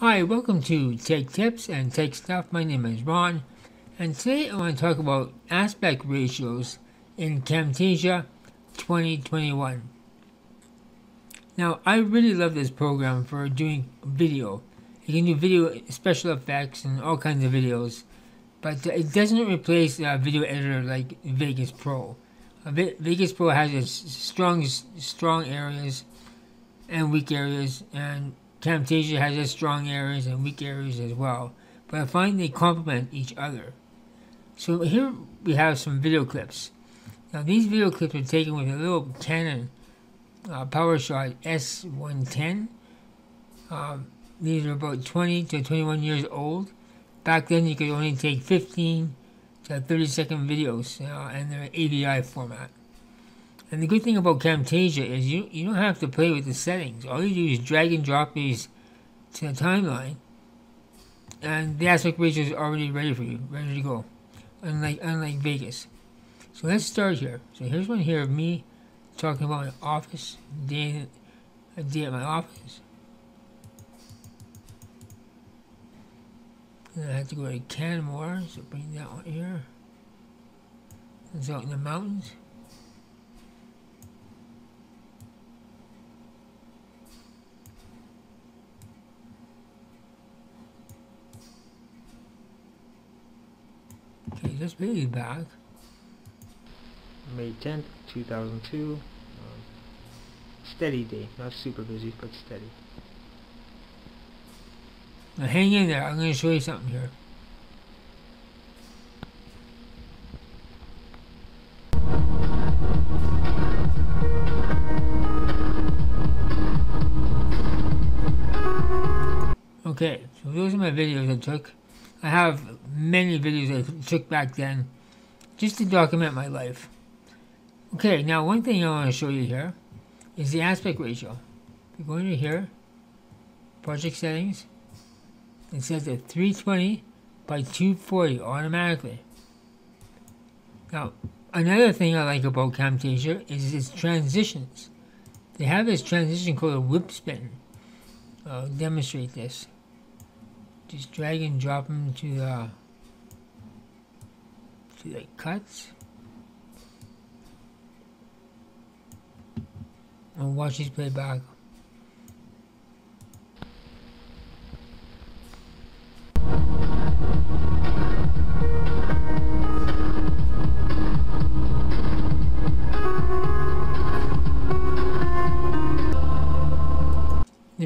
Hi, welcome to Tech Tips and Tech Stuff. My name is Ron, and today I want to talk about aspect ratios in Camtasia 2021. Now, I really love this program for doing video. You can do video special effects and all kinds of videos, but it doesn't replace a video editor like Vegas Pro. Uh, Vegas Pro has its strong, strong areas and weak areas, and Camtasia has its strong areas and weak areas as well. But I find they complement each other. So here we have some video clips. Now these video clips are taken with a little Canon uh, PowerShot S110. Um, these are about 20 to 21 years old. Back then you could only take 15 to 30 second videos uh, and they're AVI format. And the good thing about Camtasia is you, you don't have to play with the settings. All you do is drag and drop these to the timeline and the aspect ratio is already ready for you, ready to go. Unlike unlike Vegas. So let's start here. So here's one here of me talking about my office, day, a day at my office. And I have to go to Canmore, so bring that one here. It's out in the mountains. Okay, this baby back. May 10th, 2002. Um, steady day, not super busy, but steady. Now hang in there, I'm going to show you something here. Okay, so those are my videos I took. I have many videos I took back then just to document my life. Okay, now one thing I want to show you here is the aspect ratio. If you go into here, project settings, it says at 320 by 240 automatically. Now, another thing I like about Camtasia is its transitions. They have this transition called a whip spin. I'll demonstrate this. Just drag and drop them to the to the cuts. And watch these play back.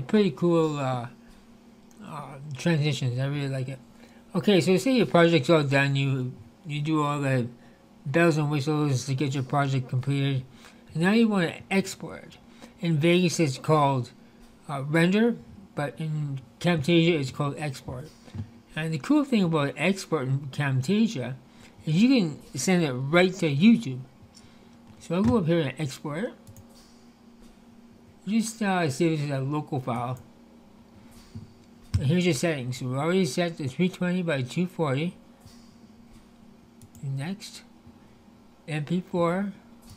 Pretty cool uh, uh, transitions. I really like it. Okay, so say your project's all done. You you do all the bells and whistles to get your project completed. And now you want to export. In Vegas, it's called uh, render, but in Camtasia, it's called export. And the cool thing about export in Camtasia is you can send it right to YouTube. So I'll go up here and export it. Just uh, save it as a local file. Here's your settings. So we already set the 320 by 240. Next. MP4.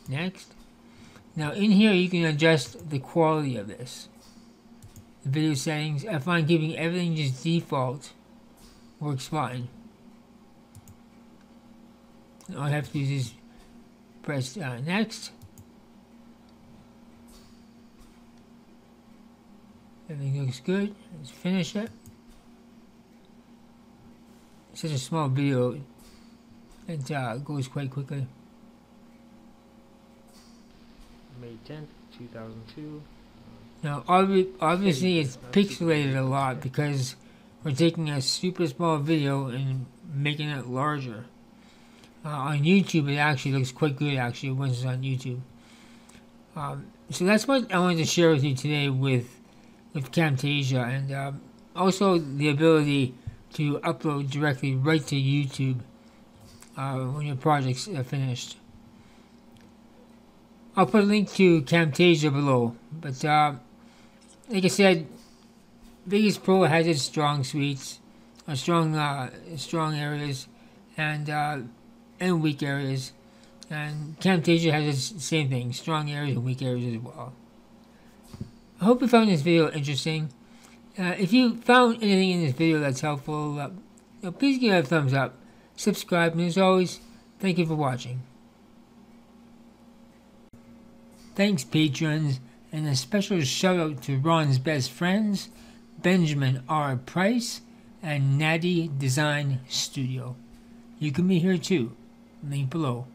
Next. Now in here you can adjust the quality of this. The video settings. I find keeping everything just default works fine. All I have to do is press uh, next. Everything looks good. Let's finish it. It's such a small video. It uh, goes quite quickly. May 10th, 2002. Now, obvi obviously, it's pixelated a lot because we're taking a super small video and making it larger. Uh, on YouTube, it actually looks quite good, actually, once it's on YouTube. Um, so that's what I wanted to share with you today with with Camtasia, and um, also the ability to upload directly right to YouTube uh, when your project's uh, finished. I'll put a link to Camtasia below, but uh, like I said, Vegas Pro has its strong suites, uh, strong uh, strong areas, and uh, and weak areas, and Camtasia has the same thing, strong areas and weak areas as well. I hope you found this video interesting, Uh, if you found anything in this video that's helpful, uh, you know, please give it a thumbs up, subscribe, and as always, thank you for watching. Thanks, patrons, and a special shout out to Ron's best friends, Benjamin R. Price, and Natty Design Studio. You can be here too. Link below.